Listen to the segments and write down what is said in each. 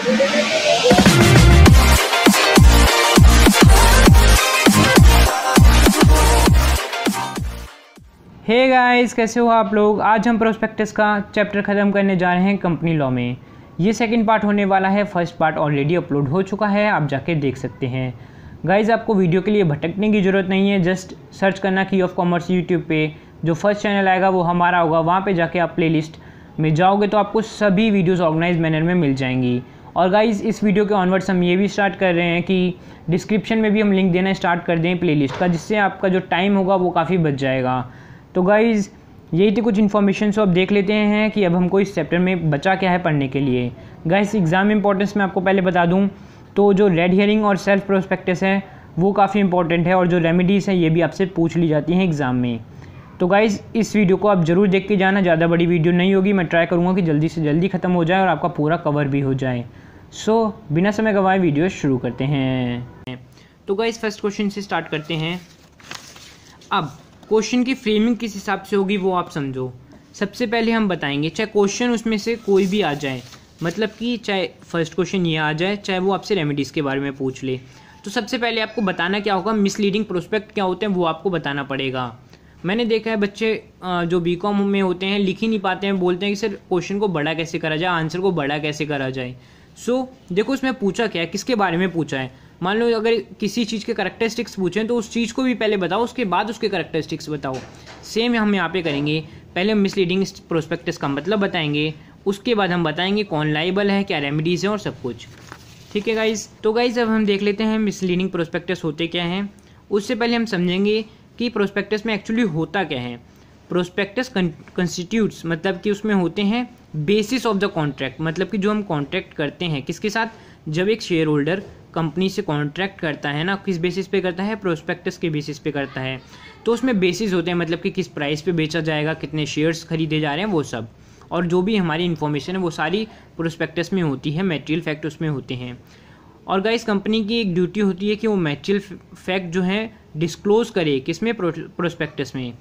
हे hey guys कैसे हो आप लोग? आज हम प्रोस्पेक्टस का चैप्टर ख़त्म करने जा रहे हैं कंपनी लॉ में। ये सेकंड पार्ट होने वाला है फ़र्स्ट पार्ट ऑलरेडी अपलोड हो चुका है, आप जाके देख सकते हैं। गाइस आपको वीडियो के लिए भटकने की ज़रूरत नहीं है जस्ट सर्च करना की ऑफ़ कॉमर्स यूट्यूब पे। जो फ़र्स्ट चैनल आएगा, वो हमारा होगा, वहाँ पर जाके आप प्लेलिस्ट में जाओगे तो आपको सभी वीडियोस ऑर्गेनाइज मैनर में मिल जाएँगी। और गाइज़ इस वीडियो के ऑनवर्ड्स हम ये भी स्टार्ट कर रहे हैं कि डिस्क्रिप्शन में भी हम लिंक देना स्टार्ट कर दें प्लेलिस्ट का, जिससे आपका जो टाइम होगा वो काफ़ी बच जाएगा। तो गाइज़ यही थी कुछ इन्फॉर्मेशन सो अब देख लेते हैं कि अब हमको इस चैप्टर में बचा क्या है पढ़ने के लिए। गाइस एग्ज़ाम इंपॉर्टेंस मैं आपको पहले बता दूँ तो जो रेड हियरिंग और सेल्फ प्रोस्पेक्टस है, वो काफ़ी इंपॉर्टेंट है और जो रेमेडीज़ हैं, ये भी आपसे पूछ ली जाती हैं एग्ज़ाम में। तो गाइज़ इस वीडियो को आप ज़रूर देख के जाना ज़्यादा बड़ी वीडियो नहीं होगी। मैं ट्राई करूँगा कि जल्दी से जल्दी ख़त्म हो जाए और आपका पूरा कवर भी हो जाए। सो so, बिना समय गवाए वीडियो शुरू करते हैं। तो गाइज़ फ़र्स्ट क्वेश्चन से स्टार्ट करते हैं। अब क्वेश्चन की फ्रेमिंग किस हिसाब से होगी वो आप समझो। सबसे पहले हम बताएँगे चाहे क्वेश्चन उसमें से कोई भी आ जाए मतलब कि चाहे फ़र्स्ट क्वेश्चन ये आ जाए चाहे वो आपसे रेमेडीज़ के बारे में पूछ ले। तो सबसे पहले आपको बताना क्या होगा मिसलीडिंग प्रोस्पेक्ट क्या होते हैं वो आपको बताना पड़ेगा। मैंने देखा है बच्चे जो बी कॉम में होते हैं लिख ही नहीं पाते हैं बोलते हैं कि सर क्वेश्चन को बड़ा कैसे करा जाए आंसर को बड़ा कैसे करा जाए। सो so, देखो इसमें पूछा क्या है किसके बारे में पूछा है? मान लो अगर किसी चीज़ के करेक्टरिस्टिक्स पूछें तो उस चीज़ को भी पहले बताओ उसके बाद उसके करेक्टरिस्टिक्स बताओ। सेम हम यहाँ पे करेंगे। पहले हम मिसलीडिंग प्रोस्पेक्टस का मतलब बताएँगे उसके बाद हम बताएँगे कौन लाइबल है क्या रेमेडीज़ हैं और सब कुछ। ठीक है गाइज़ तो गाइज़ अब हम देख लेते हैं मिसलीडिंग प्रोस्पेक्टस होते क्या हैं। उससे पहले हम समझेंगे कि प्रोस्पेक्टस में एक्चुअली होता क्या है? प्रोस्पेक्टस कंस्टिट्यूट्स मतलब कि उसमें होते हैं बेसिस ऑफ़ द कॉन्ट्रैक्ट मतलब कि जो हम कॉन्ट्रैक्ट करते हैं, किसके साथ? जब एक शेयर होल्डर कंपनी से कॉन्ट्रैक्ट करता है ना, किस बेसिस पे करता है? प्रोस्पेक्टस के बेसिस पे करता है। तो उसमें बेसिस होते हैं मतलब कि किस प्राइस पे बेचा जाएगा, कितने शेयर्स खरीदे जा रहे हैं, वो सब। और जो भी हमारी इन्फॉर्मेशन है, वो सारी प्रोस्पेक्टस में होती है मेटेरियल फैक्ट उसमें होते हैं। और गाइस कंपनी की एक ड्यूटी होती है कि वो मेटेरियल फैक्ट जो है डिस्क्लोज करे किसमें प्रोस्पेक्टस में।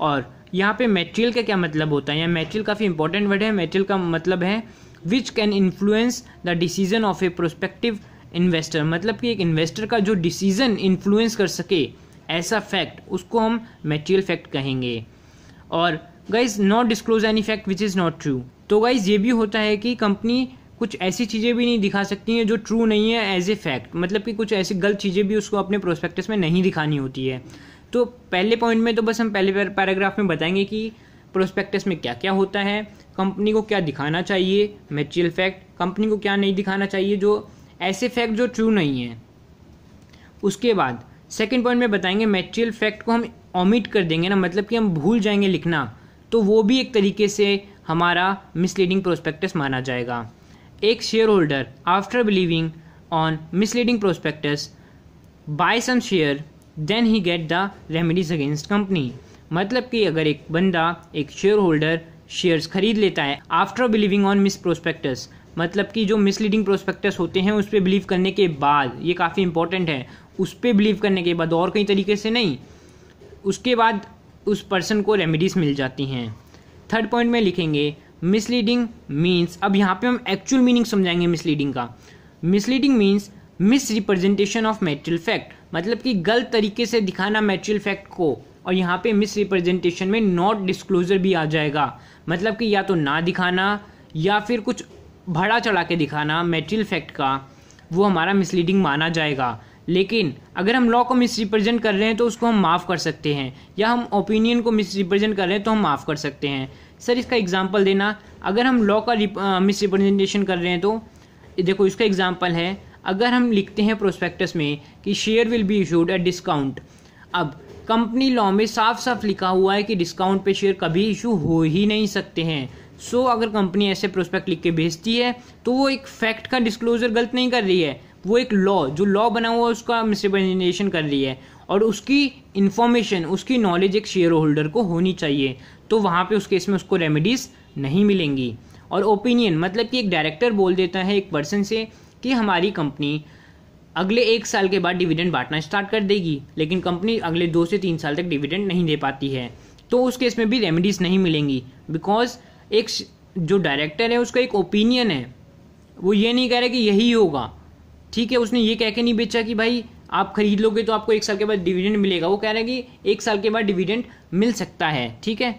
और यहाँ पे मेटेरियल का क्या मतलब होता है? यहाँ मेटेरियल काफ़ी इंपॉर्टेंट वर्ड है। मेटेरियल का मतलब है which can influence the decision of a prospective investor मतलब कि एक इन्वेस्टर का जो डिसीज़न इन्फ्लुएंस कर सके, ऐसा फैक्ट उसको हम मेटेरियल फैक्ट कहेंगे। और guys not disclose any fact which is not true तो गाइज़ ये भी होता है कि कंपनी कुछ ऐसी चीज़ें भी नहीं दिखा सकती हैं जो ट्रू नहीं है एज ए फैक्ट मतलब कि कुछ ऐसी गलत चीज़ें भी उसको अपने प्रोस्पेक्टस में नहीं दिखानी होती है. तो पहले पॉइंट में तो बस हम पहले पैराग्राफ में बताएँगे कि प्रोस्पेक्टस में क्या क्या होता है कंपनी को क्या दिखाना चाहिए मेटेरियल फैक्ट कंपनी को क्या नहीं दिखाना चाहिए, जो ऐसे फैक्ट जो ट्रू नहीं है. उसके बाद सेकेंड पॉइंट में बताएँगे मेटेरियल फैक्ट को हम ऑमिट कर देंगे ना मतलब कि हम भूल जाएँगे लिखना तो वो भी एक तरीके से हमारा मिसलीडिंग प्रोस्पेक्टस माना जाएगा. एक share holder after believing on misleading prospectus buy some share then he get the remedies against company मतलब कि अगर एक बंदा, एक शेयर होल्डर शेयर्स खरीद लेता है after believing on mis prospectus मतलब कि जो मिसलीडिंग प्रोस्पेक्टस होते हैं, उस पर बिलीव करने के बाद, ये काफ़ी इंपॉर्टेंट है, उस पर बिलीव करने के बाद और कई तरीके से नहीं, उसके बाद उस पर्सन को रेमेडीज मिल जाती हैं। थर्ड पॉइंट में लिखेंगे मिसलीडिंग मीन्स अब यहाँ पे हम एक्चुअल मीनिंग समझाएँगे मिसलीडिंग का। Misleading means mis representation of material fact मतलब कि गलत तरीके से दिखाना मेटेरियल फैक्ट को, और यहाँ पे मिस रिप्रेजेंटेशन में नॉट डिस्क्लोजर भी आ जाएगा। मतलब कि या तो ना दिखाना, या फिर कुछ भड़ा चढ़ा के दिखाना मेटेरियल फैक्ट का, वो हमारा मिसलीडिंग माना जाएगा। लेकिन अगर हम लॉ को मिस रिप्रेजेंट कर रहे हैं तो उसको हम माफ़ कर सकते हैं। या हम ओपिनियन को मिस रिप्रेजेंट कर रहे हैं तो हम माफ़ कर सकते हैं। सर इसका एग्ज़ाम्पल देना। अगर हम लॉ का मिस रिप्रेजेंटेशन कर रहे हैं तो देखो इसका एग्ज़ाम्पल है। अगर हम लिखते हैं प्रोस्पेक्टस में कि share will be issued at discount अब कंपनी लॉ में साफ़ साफ़ लिखा हुआ है कि डिस्काउंट पे शेयर कभी इशू हो ही नहीं सकते हैं। सो so, अगर कंपनी ऐसे प्रोस्पेक्ट लिख के भेजती है तो वो एक फैक्ट का डिस्क्लोजर गलत नहीं कर रही है। वो एक लॉ जो लॉ बना हुआ है उसका मिसरिप्रेजेंटेशन कर रही है। और उसकी इन्फॉर्मेशन उसकी नॉलेज एक शेयर होल्डर को होनी चाहिए। तो वहाँ पे उस केस में उसको रेमेडीज नहीं मिलेंगी। और ओपिनियन मतलब कि एक डायरेक्टर बोल देता है एक पर्सन से कि हमारी कंपनी अगले एक साल के बाद डिविडेंड बांटना स्टार्ट कर देगी, लेकिन कंपनी अगले दो से तीन साल तक डिविडेंड नहीं दे पाती है। तो उस केस में भी रेमेडीज नहीं मिलेंगी। बिकॉज़ एक जो डायरेक्टर है, उसका एक ओपिनियन है। वो ये नहीं कह रहा कि यही होगा। ठीक है, उसने ये कह के नहीं बेचा कि भाई आप खरीद लोगे तो आपको एक साल के बाद डिविडेंड मिलेगा। वो कह रहे हैं कि एक साल के बाद डिविडेंड मिल सकता है, ठीक है?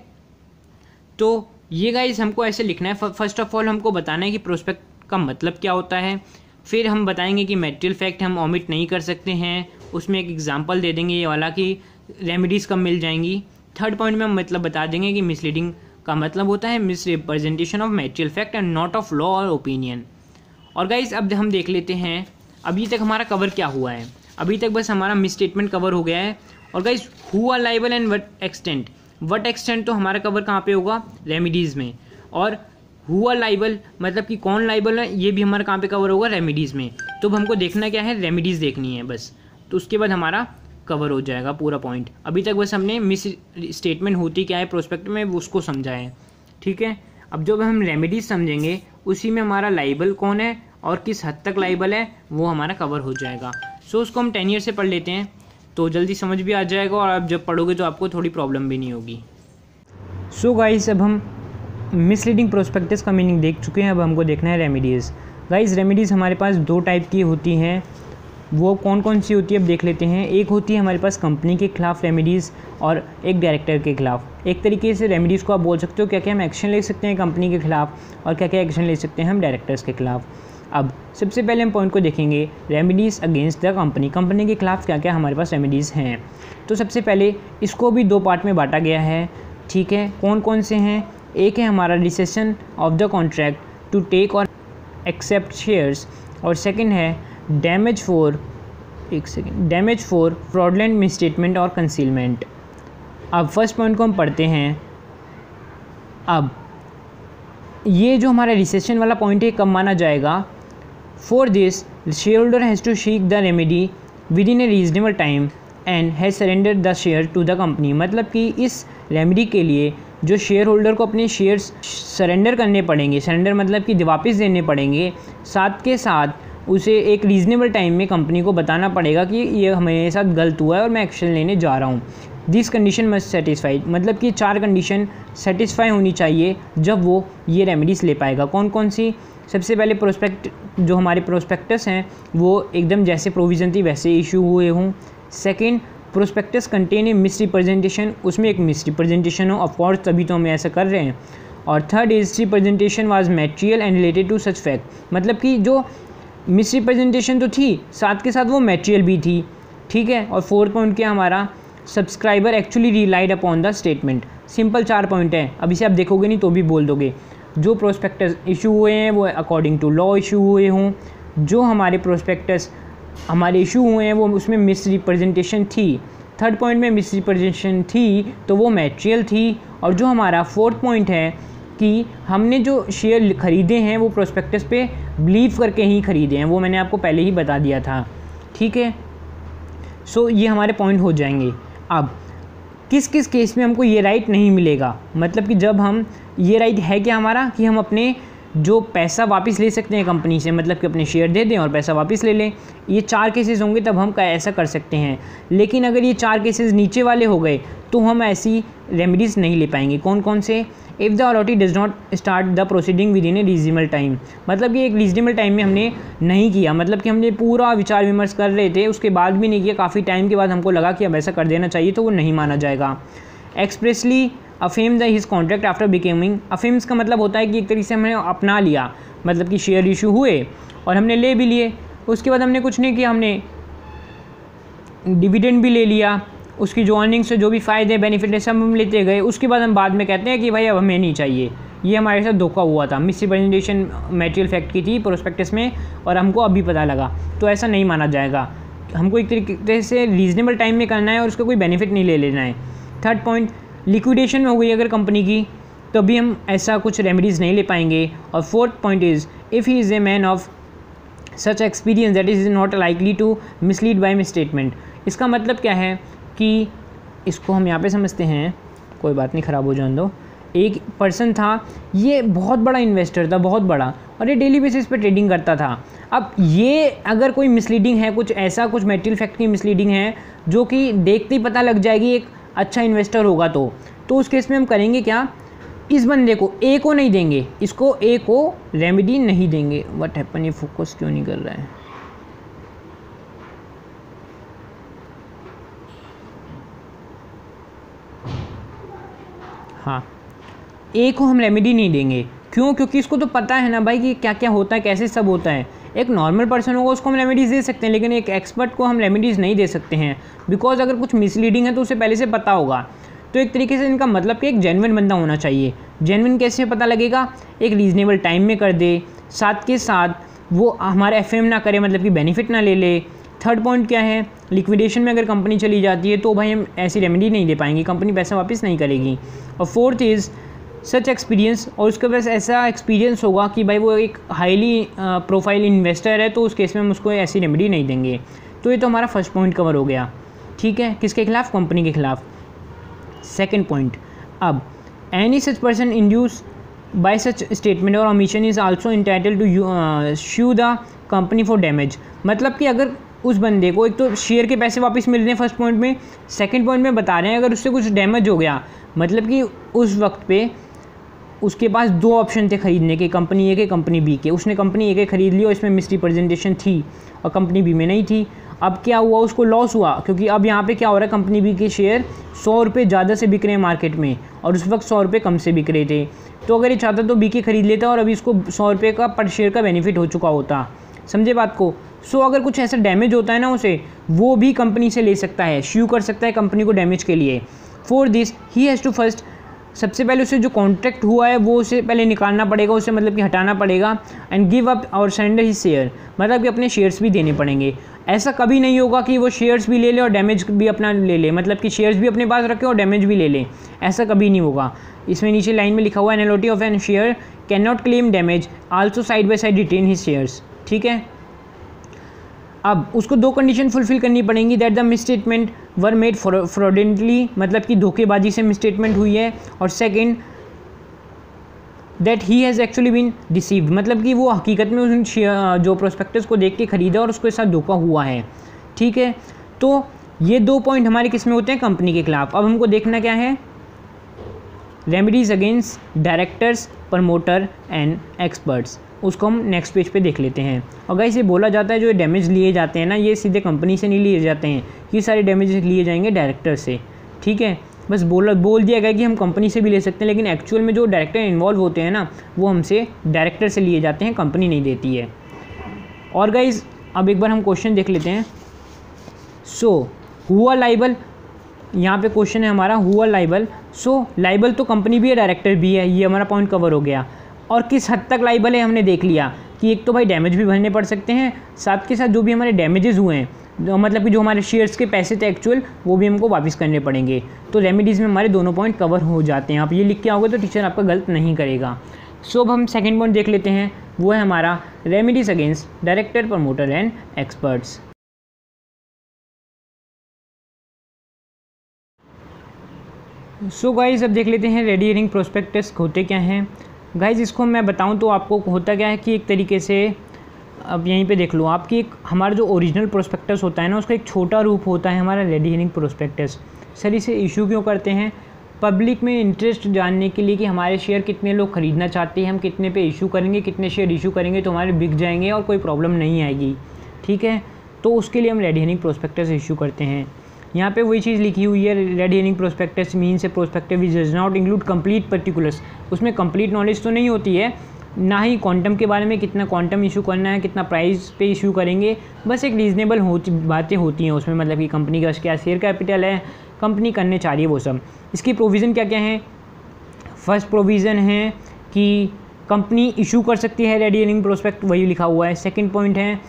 तो ये गाइज़ हमको ऐसे लिखना है। फ़र्स्ट ऑफ़ ऑल हमको बताना है कि प्रोस्पेक्ट का मतलब क्या होता है। फिर हम बताएँगे कि मेटेरियल फैक्ट हम ऑमिट नहीं कर सकते हैं। उसमें एक एग्ज़ाम्पल दे देंगे ये वाला कि रेमेडीज़ कब मिल जाएँगी। थर्ड पॉइंट में हम मतलब बता देंगे कि मिसलीडिंग का मतलब होता है mis representation of material fact and not of law और ओपिनियन और गाइज़ अब हम देख लेते हैं, अभी तक हमारा कवर क्या हुआ है? अभी तक बस हमारा मिस स्टेटमेंट कवर हो गया है। और गाइज़ हुआ liable and what extent what extent तो हमारा कवर कहाँ पे होगा? रेमिडीज़ में। और हुआ लाइबल मतलब कि कौन लाइबल है, ये भी हमारा कहाँ पे कवर होगा? रेमिडीज़ में। तो अब हमको देखना क्या है? रेमिडीज़ देखनी है बस। तो उसके बाद हमारा कवर हो जाएगा पूरा पॉइंट अभी तक बस हमने मिस स्टेटमेंट होती क्या है प्रोस्पेक्ट में उसको समझा है। ठीक है? अब जब हम रेमिडीज समझेंगे, उसी में हमारा लाइबल कौन है और किस हद तक लाइबल है, वो हमारा कवर हो जाएगा। सो उसको हम टेन ईयर से पढ़ लेते हैं। तो जल्दी समझ भी आ जाएगा और आप जब पढ़ोगे तो आपको थोड़ी प्रॉब्लम भी नहीं होगी। सो so गाइस अब हम मिसलीडिंग प्रोस्पेक्टस का मीनिंग देख चुके हैं। अब हमको देखना है रेमिडीज़ गाइस रेमिडीज़ हमारे पास दो टाइप की होती हैं। वो कौन कौन सी होती है, अब देख लेते हैं। एक होती है हमारे पास कंपनी के खिलाफ रेमिडीज़ और एक डायरेक्टर के खिलाफ। एक तरीके से रेमिडीज़ को आप बोल सकते हो क्या क्या हम एक्शन ले सकते हैं कंपनी के खिलाफ और क्या क्या एक्शन ले सकते हैं हम डायरेक्टर्स के खिलाफ। अब सबसे पहले हम पॉइंट को देखेंगे remedies against the company company के खिलाफ क्या क्या हमारे पास रेमिडीज़ हैं? तो सबसे पहले इसको भी दो पार्ट में बांटा गया है। ठीक है? कौन कौन से हैं? एक है हमारा rescission of the contract to take और एक्सेप्ट शेयर्स और सेकेंड है डैमेज फॉर एक second damage for fraudulent misstatement और कंसीलमेंट अब फ़र्स्ट पॉइंट को हम पढ़ते हैं। अब ये जो हमारा रिसेशन वाला पॉइंट है, कब माना जाएगा? This share holder has to seek the remedy within a reasonable time and has surrender the share to the company मतलब कि इस रेमेडी के लिए जो शेयर होल्डर को अपने शेयर्स सरेंडर करने पड़ेंगे सरेंडर मतलब कि वापस देने पड़ेंगे, साथ के साथ उसे एक रीज़नेबल टाइम में कंपनी को बताना पड़ेगा कि ये हमारे साथ गलत हुआ है और मैं एक्शन लेने जा रहा हूँ। दिस कंडीशन मस्ट सेटिस्फाइड मतलब कि चार कंडीशन सेटिस्फाई होनी चाहिए जब वो ये रेमेडीज़ ले पाएगा। कौन कौन सी? सबसे पहले प्रोस्पेक्ट जो हमारे प्रोस्पेक्टस हैं, वो एकदम जैसे प्रोविज़न थी, वैसे इशू हुए हों। Second prospectus contain a mis representation उसमें एक मिस रिप्रेजेंटेशन हो ऑफकोर्स तभी तो हम ऐसा कर रहे हैं। और third is representation was material and related to such fact मतलब कि जो मिस रिप्रेजेंटेशन तो थी, साथ के साथ वो मेटेरियल भी थी। ठीक है? और फोर्थ पॉइंट क्या हमारा? Subscriber actually relied upon the statement simple चार पॉइंट है। अब इसे आप देखोगे नहीं तो भी बोल दोगे। जो प्रोस्पेक्टस इशू हुए हैं वो अकॉर्डिंग टू लॉ इशू हुए हों। जो हमारे प्रोस्पेक्टस हमारे इशू हुए हैं वो उसमें मिस रिप्रेजेंटेशन थी। थर्ड पॉइंट में मिस रिप्रेजेंटेशन थी तो वो मेटेरियल थी। और जो हमारा फोर्थ पॉइंट है कि हमने जो शेयर ख़रीदे हैं वो प्रोस्पेक्टस पे बिलीव करके ही ख़रीदे हैं। वो मैंने आपको पहले ही बता दिया था। ठीक है? सो so, ये हमारे पॉइंट हो जाएँगे। अब किस किस केस में हमको ये राइट नहीं मिलेगा? मतलब कि जब हम, ये राइट है क्या हमारा? कि हम अपने जो पैसा वापस ले सकते हैं कंपनी से मतलब कि अपने शेयर दे दें और पैसा वापस ले लें, ये चार केसेस होंगे, तब हम ऐसा कर सकते हैं। लेकिन अगर ये चार केसेस नीचे वाले हो गए तो हम ऐसी रेमेडीज़ नहीं ले पाएँगे। कौन कौन से? If the authority does not start the proceeding within a reasonable time मतलब कि एक रीजनेबल टाइम में हमने नहीं किया। मतलब कि हमने पूरा विचार विमर्श कर रहे थे, उसके बाद भी नहीं किया। काफ़ी टाइम के बाद हमको लगा कि अब ऐसा कर देना चाहिए तो वो नहीं माना जाएगा। Expressly affirm the his contract after becoming affirms का मतलब होता है कि एक तरीके से हमने अपना लिया मतलब कि शेयर इशू हुए, और हमने ले भी लिए। उसके बाद हमने कुछ नहीं किया, हमने डिविडेंड भी ले लिया, उसकी जो अर्निंग्स से जो भी फ़ायदे बेनिफिट है, सब हम लेते गए। उसके बाद हम बाद में कहते हैं कि भाई अब हमें नहीं चाहिए। ये हमारे साथ धोखा हुआ था। मिस रिप्रेजेंटेशन मेटेरियल फैक्ट की थी प्रोस्पेक्टस में, और हमको अभी पता लगा। तो ऐसा नहीं माना जाएगा। हमको एक तरीके से रीजनेबल टाइम में करना है, और उसका कोई बेनिफिट नहीं ले लेना है। थर्ड पॉइंट लिक्विडेशन में हो गई अगर कंपनी की तो अभी हम ऐसा कुछ रेमेडीज़ नहीं ले पाएँगे। और fourth point is if he is a man of such experience that is not likely to mislead by mis statement इसका मतलब क्या है कि इसको हम यहाँ पे समझते हैं। कोई बात नहीं, ख़राब हो जान दो। एक पर्सन था, ये बहुत बड़ा इन्वेस्टर था, बहुत बड़ा, और ये डेली बेसिस पे ट्रेडिंग करता था। अब ये अगर कोई मिसलीडिंग है, कुछ ऐसा कुछ मेटेरियल फैक्ट की मिसलीडिंग है, जो कि देखते ही पता लग जाएगी, एक अच्छा इन्वेस्टर होगा तो। तो उस केस में हम करेंगे क्या? इस बंदे को ए को नहीं देंगे। इसको ए को रेमेडी नहीं देंगे। वट हैपन ये फोकस क्यों नहीं कर रहा है? हाँ। ए को हम रेमेडी नहीं देंगे। क्यों? क्योंकि इसको तो पता है ना भाई कि क्या क्या होता है, कैसे सब होता है। एक नॉर्मल पर्सन होगा, उसको हम रेमेडीज़ दे सकते हैं, लेकिन एक एक्सपर्ट को हम रेमेडीज़ नहीं दे सकते हैं। बिकॉज़ अगर कुछ मिसलीडिंग है तो उसे पहले से पता होगा। तो एक तरीके से इनका मतलब कि एक जेनविन बंदा होना चाहिए। जेनविन कैसे पता लगेगा? एक रीज़नेबल टाइम में कर दे। साथ के साथ वो हमारा एफएम ना करे मतलब कि बेनिफिट ना ले ले। थर्ड पॉइंट क्या है? लिक्विडेशन में अगर कंपनी चली जाती है तो भाई हम ऐसी रेमेडी नहीं दे पाएँगे। कंपनी पैसा वापस नहीं करेगी। और फोर्थ इज़ सच एक्सपीरियंस और उसके पास ऐसा एक्सपीरियंस होगा कि भाई वो एक हाईली प्रोफ़ाइल इन्वेस्टर है तो उस केस में हम उसको ऐसी रेमेडी नहीं देंगे। तो ये तो हमारा फ़र्स्ट पॉइंट कवर हो गया। ठीक है? किसके खिलाफ? कंपनी के खिलाफ। सेकेंड पॉइंट अब any such person induce by such statement और omission is also entitle to sue the company for damage मतलब कि अगर उस बंदे को, एक तो शेयर के पैसे वापस मिल रहे हैं फ़र्स्ट पॉइंट में। सेकंड पॉइंट में बता रहे हैं, अगर उससे कुछ डैमेज हो गया मतलब कि उस वक्त पे उसके पास दो ऑप्शन थे खरीदने के कंपनी ए के कंपनी बी के। उसने कंपनी ए के खरीद ली और इसमें मिस रिप्रेजेंटेशन थी और कंपनी बी में नहीं थी। अब क्या हुआ? उसको लॉस हुआ, क्योंकि अब यहाँ पे क्या हो रहा है? कंपनी बी के शेयर सौ रुपये ज़्यादा से बिक रहे हैं मार्केट में और उस वक्त सौ रुपये कम से बिक रहे थे। तो अगर ये चाहता तो बी के खरीद लेता और अभी इसको सौ रुपये का पर शेयर का बेनिफिट हो चुका होता। समझे बात को? सो अगर कुछ ऐसा डैमेज होता है ना उसे, वो भी कंपनी से ले सकता है श्यू कर सकता है कंपनी को डैमेज के लिए। For this he has to first सबसे पहले उसे जो कॉन्ट्रैक्ट हुआ है, वो उसे पहले निकालना पड़ेगा, उसे मतलब कि हटाना पड़ेगा एंड गिव अप और सेंडर ही शेयर मतलब कि अपने शेयर्स भी देने पड़ेंगे। ऐसा कभी नहीं होगा कि वो शेयर्स भी ले ले और डैमेज भी अपना ले ले मतलब कि शेयर्स भी अपने पास रखे और डैमेज भी ले ले। ऐसा कभी नहीं होगा। इसमें नीचे लाइन में लिखा हुआ allottee of an share can not claim damage also side by side retain his shares ठीक है? अब उसको दो कंडीशन फुलफिल करनी पड़ेंगी that the misstatement were made fraudulently मतलब कि धोखेबाजी से मिसस्टेटमेंट हुई है, और second that he has actually been deceived मतलब कि वो हकीकत में उन जो प्रोस्पेक्टस को देख के ख़रीदा और उसके साथ धोखा हुआ है, ठीक है? तो ये दो पॉइंट हमारे किसमें होते हैं? कंपनी के खिलाफ। अब हमको देखना क्या है? Remedies against directors promoter and experts उसको हम नेक्स्ट पेज पे देख लेते हैं। और गाइस ये बोला जाता है जो डैमेज लिए जाते हैं ना, ये सीधे कंपनी से नहीं लिए जाते हैं। ये सारे डैमेज लिए जाएँगे डायरेक्टर से। ठीक है? बस बोला, बोल दिया गया कि हम कंपनी से भी ले सकते हैं, लेकिन एक्चुअल में जो डायरेक्टर इन्वॉल्व होते हैं ना, वो हमसे डायरेक्टर से लिए जाते हैं कंपनी नहीं देती है। और गाइज़ अब एक बार हम क्वेश्चन देख लेते हैं। सो हुआ लाइबल यहाँ पे क्वेश्चन है हमारा हुआ लाइबल सो लाइबल तो कंपनी भी है डायरेक्टर भी है, ये हमारा पॉइंट कवर हो गया। और किस हद तक लाइबल है हमने देख लिया कि एक तो भाई डैमेज भी भरने पड़ सकते हैं, साथ के साथ जो भी हमारे डैमेजेस हुए हैं मतलब कि जो हमारे शेयर्स के पैसे थे एक्चुअल वो भी हमको वापस करने पड़ेंगे। तो रेमेडीज़ में हमारे दोनों पॉइंट कवर हो जाते हैं। आप ये लिख के आओगे तो टीचर आपका गलत नहीं करेगा। सो अब हम सेकेंड पॉइंट देख लेते हैं। वो है हमारा remedies against director promoter and experts so guys अब देख लेते हैं रेडी हियरिंग प्रोस्पेक्टस होते क्या हैं। गाइज़ इसको मैं बताऊँ तो आपको होता क्या है कि एक तरीके से, अब यहीं पे देख लो, आपकी एक, हमारा जो ओरिजिनल प्रोस्पेक्टस होता है ना, उसका एक छोटा रूप होता है हमारा रेडी हियरिंग प्रोस्पेक्टस सर, इसे इशू क्यों करते हैं? पब्लिक में इंटरेस्ट जानने के लिए कि हमारे शेयर कितने लोग ख़रीदना चाहते हैं, हम कितने पे इशू करेंगे, कितने शेयर इशू करेंगे तो हमारे बिक जाएँगे और कोई प्रॉब्लम नहीं आएगी। ठीक है? तो उसके लिए हम रेडी हियरिंग प्रोस्पेक्टस इशू करते हैं। यहाँ पे वही चीज़ लिखी हुई है रेड हियरिंग प्रोस्पेक्टस मीन से prospective which does not include complete particulars उसमें कंप्लीट नॉलेज तो नहीं होती है, ना ही क्वांटम के बारे में कितना क्वांटम इशू करना है, कितना प्राइस पे इशू करेंगे, बस एक रीज़नेबल होती, बातें होती हैं उसमें मतलब कि कंपनी का क्या शेयर कैपिटल है कंपनी करने चाह रही है वो सब। इसकी प्रोविज़न क्या क्या है? फ़र्स्ट प्रोविज़न है कि कंपनी इशू कर सकती है रेडी हियरिंग प्रोस्पेक्ट वही लिखा हुआ है। सेकेंड पॉइंट है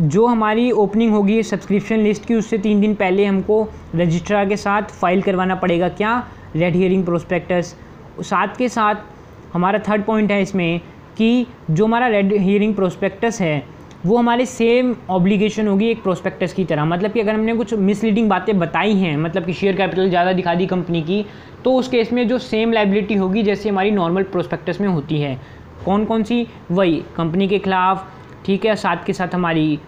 जो हमारी ओपनिंग होगी सब्सक्रिप्शन लिस्ट की, उससे तीन दिन पहले हमको रजिस्ट्रार के साथ फ़ाइल करवाना पड़ेगा क्या? रेड हियरिंग प्रोस्पेक्टस साथ के साथ हमारा थर्ड पॉइंट है इसमें कि जो हमारा रेड हियरिंग प्रोस्पेक्टस है, वो हमारे सेम ऑब्लिगेशन होगी एक प्रोस्पेक्टस की तरह। मतलब कि अगर हमने कुछ मिसलीडिंग बातें बताई हैं मतलब कि शेयर कैपिटल ज़्यादा दिखा दी कंपनी की तो उस केस में जो सेम लाइबिलिटी होगी जैसे हमारी नॉर्मल प्रोस्पेक्टस में होती है। कौन कौन सी? वही कंपनी के खिलाफ ठीक है, साथ के साथ हमारी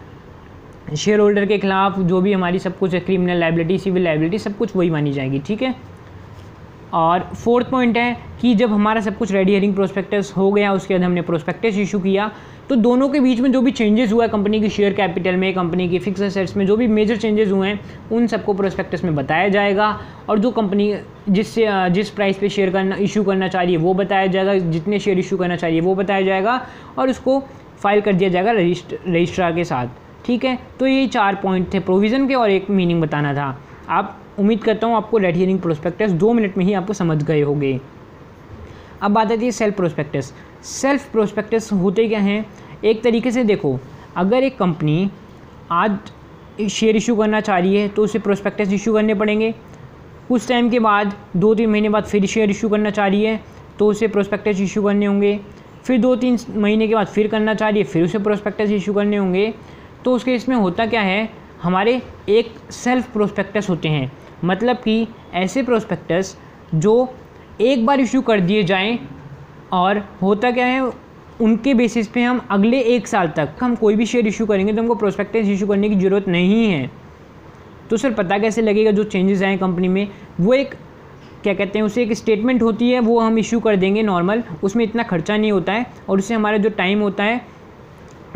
शेयर होल्डर के खिलाफ जो भी हमारी सब कुछ है क्रिमिनल लाइबिलिटी सिविल लाइबिलिटी सब कुछ वही मानी जाएगी, ठीक है? और फोर्थ पॉइंट है कि जब हमारा सब कुछ रेडी हेयरिंग प्रोस्पेक्टस हो गया, उसके बाद हमने प्रोस्पेक्टस इशू किया तो दोनों के बीच में जो भी चेंजेस हुआ है कंपनी की शेयर कैपिटल में कंपनी की फिक्स असेट्स में, जो भी मेजर चेंजेस हुए हैं, उन सबको प्रोस्पेक्टस में बताया जाएगा और जो कंपनी जिससे जिस प्राइस पे शेयर करना इशू करना चाह रही है, वो बताया जाएगा, जितने शेयर इशू करना चाहिए वो बताया जाएगा और उसको फ़ाइल कर दिया जाएगा रजिस्ट्रार के साथ। ठीक है? तो ये चार पॉइंट थे प्रोविज़न के और एक मीनिंग बताना था। आप उम्मीद करता हूँ आपको रेड हियरिंग प्रोस्पेक्टस दो मिनट में ही आपको समझ गए होंगे। अब बात आती है सेल्फ प्रोस्पेक्टस सेल्फ प्रोस्पेक्टस होते क्या हैं? एक तरीके से देखो, अगर एक कंपनी आज शेयर इशू करना चाह रही है तो उसे प्रोस्पेक्टस इशू करने पड़ेंगे। कुछ टाइम के बाद दो तीन महीने बाद फिर शेयर इशू करना चाह रही है तो उसे प्रोस्पेक्टस इशू करने होंगे। फिर दो तीन महीने के बाद फिर करना चाह रही है, फिर उसे प्रोस्पेक्टस इशू करने होंगे। तो उसके इसमें होता क्या है, हमारे एक सेल्फ प्रोस्पेक्टस होते हैं। मतलब कि ऐसे प्रोस्पेक्टस जो एक बार इशू कर दिए जाएँ और होता क्या है, उनके बेसिस पे हम अगले एक साल तक हम कोई भी शेयर इशू करेंगे तो हमको प्रोस्पेक्टस इशू करने की ज़रूरत नहीं है। तो सर, पता कैसे लगेगा जो चेंजेस आए कंपनी में? वो एक क्या कहते हैं, उसे एक स्टेटमेंट होती है, वो हम इशू कर देंगे नॉर्मल उसमें इतना खर्चा नहीं होता है और उससे हमारा जो टाइम होता है,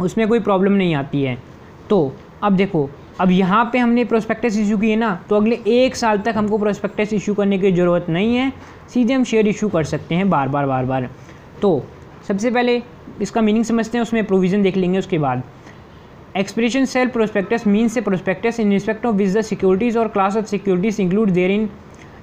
उसमें कोई प्रॉब्लम नहीं आती है। तो अब देखो, अब यहाँ पे हमने प्रोस्पेक्टस इशू किए ना तो अगले एक साल तक हमको प्रोस्पेक्टस इशू करने की ज़रूरत नहीं है। सीधे हम शेयर इशू कर सकते हैं बार बार बार बार। तो सबसे पहले इसका मीनिंग समझते हैं, उसमें प्रोविज़न देख लेंगे उसके बाद। एक्सप्रेशन सेल प्रोस्पेक्टस मीन से prospectus in respect of which the securities और class of securities include therein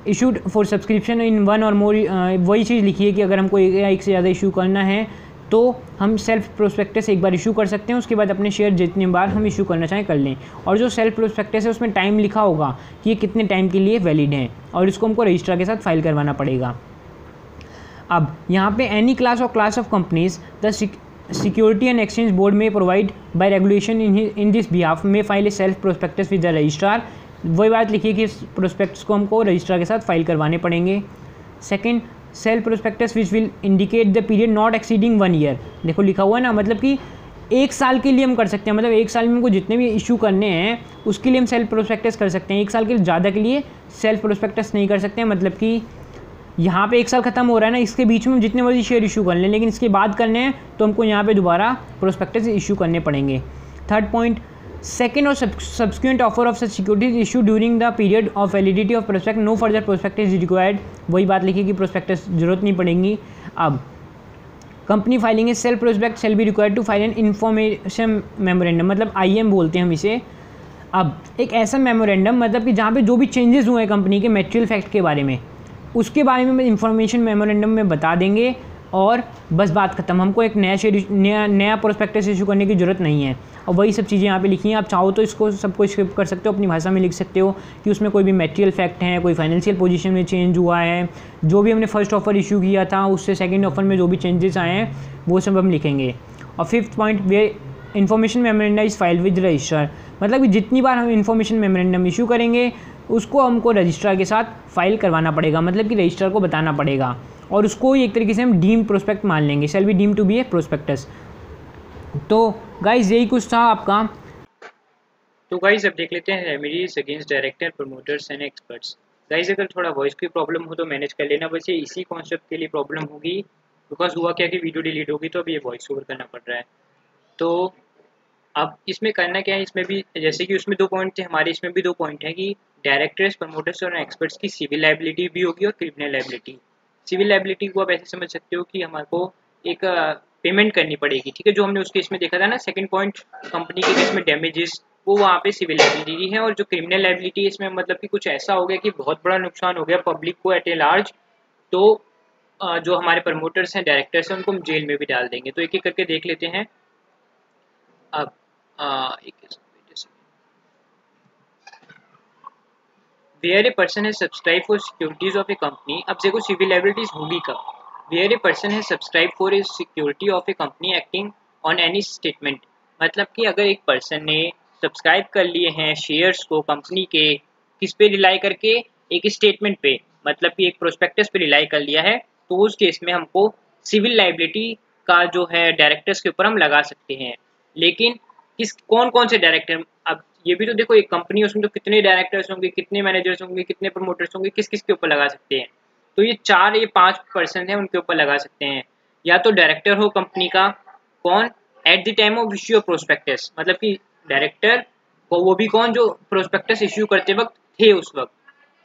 issued for subscription in one और मोर वही चीज़ लिखी है कि अगर हमको एक से ज़्यादा इशू करना है तो हम सेल्फ प्रोस्पेक्टस एक बार इशू कर सकते हैं, उसके बाद अपने शेयर जितनी बार हम इशू करना चाहें कर लें। और जो सेल्फ प्रोस्पेक्टस है, उसमें टाइम लिखा होगा कि ये कितने टाइम के लिए वैलिड है, और इसको हमको रजिस्ट्रार के साथ फ़ाइल करवाना पड़ेगा। अब, यहाँ पे एनी क्लास और class of companies the security and exchange board में provide by regulation in in this behalf में file a self prospectus with the registrar वही बात लिखिए कि प्रोस्पेक्ट्स को हमको रजिस्ट्रार के साथ फ़ाइल करवाने पड़ेंगे। Second shelf prospectus which will indicate the period not exceeding one year देखो, लिखा हुआ है ना मतलब कि एक साल के लिए हम कर सकते हैं। मतलब एक साल में हमको जितने भी इशू करने हैं, उसके लिए हम सेल्फ प्रोस्पेक्टस कर सकते हैं। एक साल के ज़्यादा के लिए सेल्फ प्रोस्पेक्टस नहीं कर सकते हैं। मतलब कि यहाँ पे एक साल खत्म हो रहा है ना, इसके बीच में जितने मर्ज़ी शेयर इशू कर लें, लेकिन इसके बाद करने हैं तो हमको यहाँ पे दोबारा प्रोस्पेक्टस इशू करने पड़ेंगे। थर्ड पॉइंट सेकेंड और subsequent offer of such securities issue during the period of validity of prospect no further prospect is required वही बात लिखी कि प्रोस्पेक्टस ज़रूरत नहीं पड़ेगी। अब company filing is self prospect shall be required to file an information memorandum मतलब I M बोलते हैं हम इसे। अब, एक ऐसा मेमोरेंडम मतलब कि जहाँ पे जो भी चेंजेस हुए हैं कंपनी के मेटेरियल फैक्ट के बारे में, उसके बारे में इंफॉर्मेशन मेमोरेंडम में बता देंगे और बस बात खत्म। हमको एक नया शेयर नया नया प्रोस्पेक्टस इशू करने की ज़रूरत नहीं है। और वही सब चीज़ें यहाँ पे लिखी हैं। आप चाहो तो इसको सबको स्क्रिप्ट कर सकते हो, अपनी भाषा में लिख सकते हो कि उसमें कोई भी मेटेरियल फैक्ट है, कोई फाइनेंशियल पोजीशन में चेंज हुआ है, जो भी हमने फ़र्स्ट ऑफ़र इशू किया था, उससे सेकेंड ऑफ़र में जो भी चेंजेस आए हैं, वो सब हम लिखेंगे। और fifth point where information memoranda is file with register मतलब कि जितनी बार हम इन्फॉर्मेशन मेमोरेंडम इशू करेंगे, उसको हमको रजिस्ट्रार के साथ फ़ाइल करवाना पड़ेगा। मतलब कि रजिस्ट्रार को बताना पड़ेगा। और उसको एक तरीके से हम डीम प्रोस्पेक्ट मान लेंगे। Shall be deem to be a prospectus तो गाइज़ यही कुछ था आपका। तो गाइज़ अब देख लेते हैं remedies against director promoters and experts guys अगर थोड़ा वॉइस की प्रॉब्लम हो तो मैनेज कर लेना, बस ये इसी कॉन्सेप्ट के लिए प्रॉब्लम होगी। बिकॉज़ हुआ क्या कि वीडियो डिलीट होगी तो अब ये वॉइस ओवर करना पड़ रहा है। तो अब इसमें करना क्या है, इसमें भी जैसे कि उसमें दो पॉइंट थे, हमारे इसमें भी दो पॉइंट हैं कि डायरेक्टर्स प्रमोटर्स और एक्सपर्ट्स की सिविल लाइबिलिटी भी होगी और क्रिमिनल लाइबिलिटी सिविल लाइबिलिटी को आप ऐसे समझ सकते हो कि हमारे को एक पेमेंट करनी पड़ेगी, ठीक है? जो हमने उस केस में देखा था ना सेकंड पॉइंट कंपनी के केस में डैमेजेस वो वहाँ पे सिविल लाइबिलिटी है और जो क्रिमिनल लाइबिलिटी इसमें मतलब कि कुछ ऐसा हो गया कि बहुत बड़ा नुकसान हो गया पब्लिक को एट ए लार्ज तो जो हमारे प्रमोटर्स हैं डायरेक्टर्स हैं, उनको हम जेल में भी डाल देंगे। तो एक एक करके देख लेते हैं। अब वेयर ए पर्सन है subscribe for securities of a company अब देखो सिविल लाइबिलिटीज होगी कब? वेयर ए पर्सन है subscribe for a security of a company acting on any statement मतलब कि अगर एक पर्सन ने सब्सक्राइब कर लिए हैं शेयर्स को कंपनी के, किस पे रिलाई करके एक स्टेटमेंट पे मतलब कि एक प्रोस्पेक्टस पे रिलाई कर लिया है तो उस केस में हमको सिविल लाइबिलिटी का जो है डायरेक्टर्स के ऊपर हम लगा सकते हैं। लेकिन किस कौन कौन से डायरेक्टर अब ये भी तो देखो एक कंपनी उसमें तो कितने डायरेक्टर्स होंगे, कितने मैनेजर्स होंगे, कितने प्रमोटर्स होंगे किस किस के ऊपर लगा सकते हैं। तो ये चार, ये पाँच पर्सन है, उनके ऊपर लगा सकते हैं। या तो डायरेक्टर हो कंपनी का, कौन? At the time of issue of prospectus मतलब कि डायरेक्टर वो भी कौन जो प्रोस्पेक्टस इश्यू करते वक्त थे उस वक्त।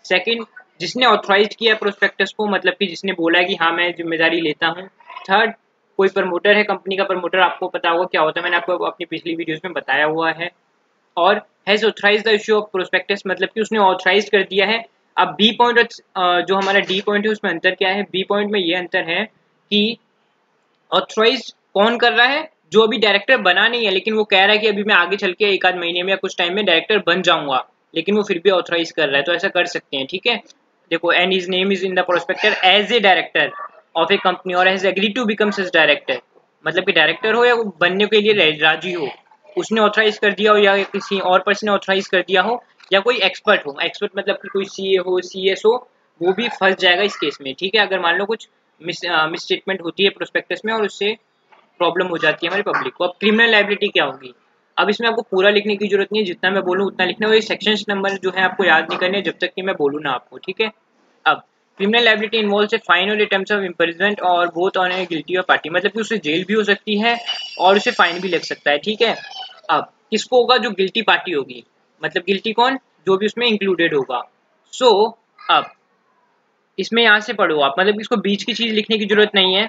सेकंड जिसने ऑथराइज किया प्रोस्पेक्टस को मतलब कि जिसने बोला कि हाँ मैं ज़िम्मेदारी लेता हूँ। थर्ड कोई प्रमोटर है कंपनी का प्रमोटर आपको पता होगा क्या होता है, मैंने आपको अपनी पिछली वीडियोस में बताया हुआ है। और has authorise the issue of prospectus मतलब कि उसने ऑथराइज कर दिया है अब बी पॉइंट जो हमारा डी पॉइंट है, उसमें अंतर क्या है? बी पॉइंट में ये अंतर है कि ऑथराइज कौन कर रहा है? जो अभी डायरेक्टर बना नहीं है, लेकिन वो कह रहा है कि अभी मैं आगे चल के एक आध महीने में या कुछ टाइम में डायरेक्टर बन जाऊँगा, लेकिन वो फिर भी ऑथराइज कर रहा है तो ऐसा कर सकते हैं, ठीक है? देखो and his name is in the prospector as a director of a company और has agree to become such director मतलब कि डायरेक्टर हो या वो बनने के लिए राज़ी हो, उसने ऑथराइज कर दिया हो या किसी और पर्सन ने ऑथराइज कर दिया हो या कोई एक्सपर्ट हो एक्सपर्ट मतलब कि कोई सी हो सीएस हो, वो भी फंस जाएगा इस केस में, ठीक है? अगर मान लो कुछ मिस स्टेटमेंट होती है प्रोस्पेक्टस में और उससे प्रॉब्लम हो जाती है हमारी पब्लिक को, अब क्रिमिनल लाइबिलिटी क्या होगी? अब इसमें आपको पूरा लिखने की ज़रूरत नहीं है, जितना मैं बोलूँ उतना लिखना है सेक्शन नंबर जो है आपको याद नहीं करने जब तक कि मैं बोलूँ ना आपको, ठीक है? अब criminal liability involve a fine और टर्म्स ऑफ़ इम्प्रिजमेंट और बोथ ऑन ए गिल्टी और पार्टी मतलब कि उसे जेल भी हो सकती है और उसे फाइन भी लग सकता है, ठीक है? अब, किसको होगा जो गिल्टी पार्टी होगी? मतलब गिल्टी कौन? जो भी उसमें इंक्लूडेड होगा। सो so, अब इसमें यहाँ से पढ़ो आप। मतलब इसको बीच की चीज़ लिखने की ज़रूरत नहीं है।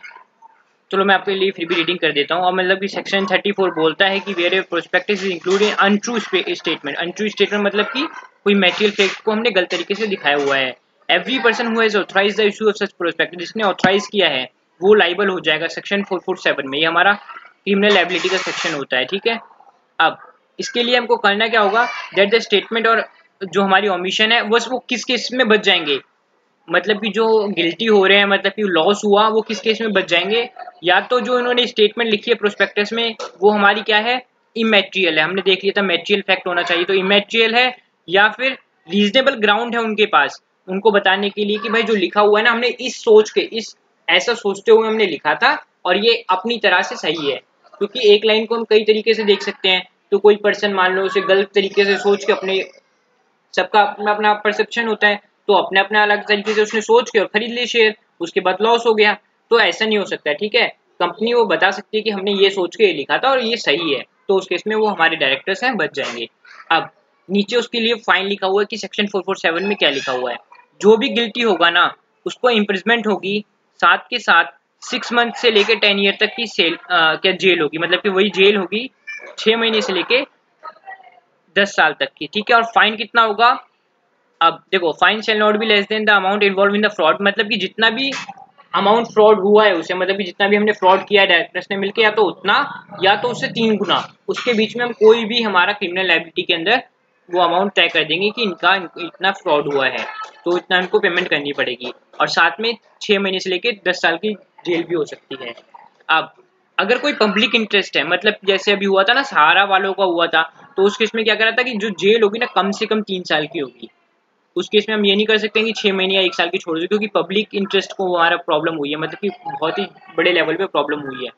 चलो मैं आपके लिए फिर भी रीडिंग कर देता हूँ। और मतलब कि सेक्शन 34 बोलता है कि where prospectus is including untrue statement untrue statement मतलब कि कोई मेटेरियल फैक्ट को हमने गलत तरीके से दिखाया हुआ है। Every person has authorise the issue of such prospective जिसने ऑथराइज किया है वो लाइबल हो जाएगा सेक्शन फोर में। ये हमारा क्रिमिनल लाइबिलिटी का सेक्शन होता है ठीक है? अब इसके लिए हमको करना क्या होगा? दैट द स्टेटमेंट और जो हमारी ऑमिशन है बस वो किस केस में बच जाएँगे? मतलब कि जो गिल्टी हो रहे हैं मतलब कि लॉस हुआ, वो किस केस में बच जाएँगे? या तो जो इन्होंने स्टेटमेंट लिखी है प्रोस्पेक्टस में, वो हमारी क्या है? इमेट्रियल है। हमने देख लिया था मेट्रियल फैक्ट होना चाहिए तो इमेट्रियल है या फिर रीजनेबल ग्राउंड है उनके पास? उनको बताने के लिए कि भाई जो लिखा हुआ है ना, हमने इस सोच के, इस, ऐसा सोचते हुए हमने लिखा था और ये अपनी तरह से सही है। क्योंकि एक लाइन को हम कई तरीके से देख सकते हैं। तो कोई पर्सन मान लो उसे गलत तरीके से सोच के अपने सबका अपना अपना परसेप्शन होता है तो अपने अपने अलग तरीके से उसने सोच के और खरीद ली शेयर उसके बाद लॉस हो गया तो ऐसा नहीं हो सकता ठीक है? कंपनी वो बता सकती है कि हमने ये सोच के ये लिखा था और ये सही है तो उस केस में वो हमारे डायरेक्टर्स हैं बच जाएँगे। अब नीचे उसके लिए फाइन लिखा हुआ है कि सेक्शन 447 में क्या लिखा हुआ है? जो भी गिल्टी होगा ना उसको इम्प्रिजमेंट होगी साथ के साथ सिक्स मंथ से लेकर टेन ईयर तक की सेल आ, क्या जेल होगी मतलब कि वही जेल होगी छह महीने से लेके दस साल तक की, ठीक है? और फाइन कितना होगा? अब देखो fine shall not be less than the amount involve in the fraud मतलब कि जितना भी अमाउंट फ्रॉड हुआ है उसे मतलब कि जितना भी हमने फ्रॉड किया है डायरेक्टर्स ने मिलकर या तो उतना, या तो उससे तीन गुना। उसके बीच में हम कोई भी हमारा क्रिमिनल लाइबिलिटी के अंदर वो अमाउंट तय कर देंगे कि इनका, इतना फ्रॉड हुआ है। तो इतना इनको पेमेंट करनी पड़ेगी। और साथ में छः महीने से लेकर दस साल की जेल भी हो सकती है। अब अगर कोई पब्लिक इंटरेस्ट है मतलब जैसे अभी हुआ था ना, सहारा वालों का हुआ था तो उस केस में क्या करा था कि जो जेल होगी ना, कम से कम तीन साल की होगी। उस केस में हम ये नहीं कर सकते कि छः महीने या एक साल की छोड़ दो, क्योंकि पब्लिक इंटरेस्ट को हमारा प्रॉब्लम हुई है मतलब कि बहुत ही बड़े लेवल पे प्रॉब्लम हुई है।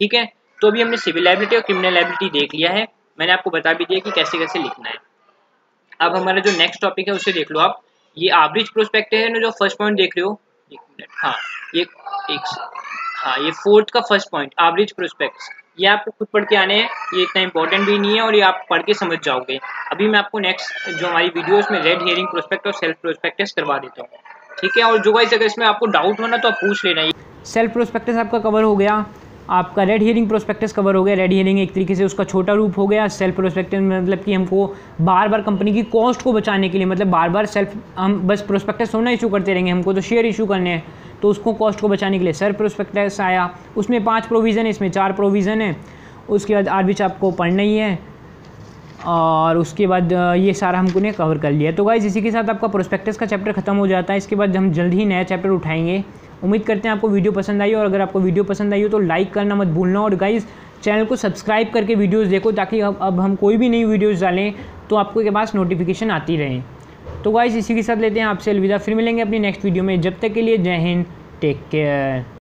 ठीक है? तो अभी हमने सिविल लाइबिलिटी और क्रिमिनल लाइबिलिटी देख लिया है। मैंने आपको बता भी दिया कि कैसे कैसे लिखना है। अब हमारा जो नेक्स्ट टॉपिक है, उसे देख लो आप। ये एवरेज प्रोस्पेक्ट है ना, जो फ़र्स्ट पॉइंट देख रहे हो? एक मिनट हाँ ये एक हाँ ये फोर्थ का फ़र्स्ट पॉइंट एवरेज प्रोस्पेक्ट ये आपको खुद पढ़ के आने हैं, ये इतना इंपॉर्टेंट भी नहीं है और ये आप पढ़ के समझ जाओगे। अभी मैं आपको नेक्स्ट जो हमारी वीडियो में रेड हियरिंग प्रोस्पेक्ट और सेल्फ प्रोस्पेक्टस करवा देता हूँ। ठीक है? और जो गाइस अगर इसमें आपको डाउट होना तो आप पूछ लेना। ये सेल्फ प्रोस्पेक्टस आपका कवर हो गया। आपका रेड हियरिंग प्रोस्पेक्टस कवर हो गया। रेड हियरिंग एक तरीके से उसका छोटा रूप हो गया। सेल्फ प्रोस्पेक्टस मतलब कि हमको बार बार कंपनी की कॉस्ट को बचाने के लिए मतलब बार बार सेल्फ हम बस प्रोस्पेक्टस होना इशू करते रहेंगे। हमको तो शेयर इशू करने हैं। तो उसको कॉस्ट को बचाने के लिए सर प्रोस्पेक्टस आया। उसमें पाँच प्रोविज़न है, इसमें चार प्रोविज़न है। उसके बाद आरबिच आपको पढ़ना ही है। और उसके बाद ये सारा हमको ने कवर कर लिया। तो गाइज़ इसी के साथ आपका प्रोस्पेक्टस का चैप्टर ख़त्म हो जाता है। इसके बाद हम जल्द ही नया चैप्टर उठाएँगे। उम्मीद करते हैं आपको वीडियो पसंद आई और अगर आपको वीडियो पसंद आई हो तो लाइक करना मत भूलना। और गाइज़ चैनल को सब्सक्राइब करके वीडियोस देखो, ताकि अब हम कोई भी नई वीडियोस डालें तो आपको के पास नोटिफिकेशन आती रहे। तो वाइज इसी के साथ लेते हैं आपसे अलविदा, फिर मिलेंगे अपनी नेक्स्ट वीडियो में, जब तक के लिए जय हिंद टेक केयर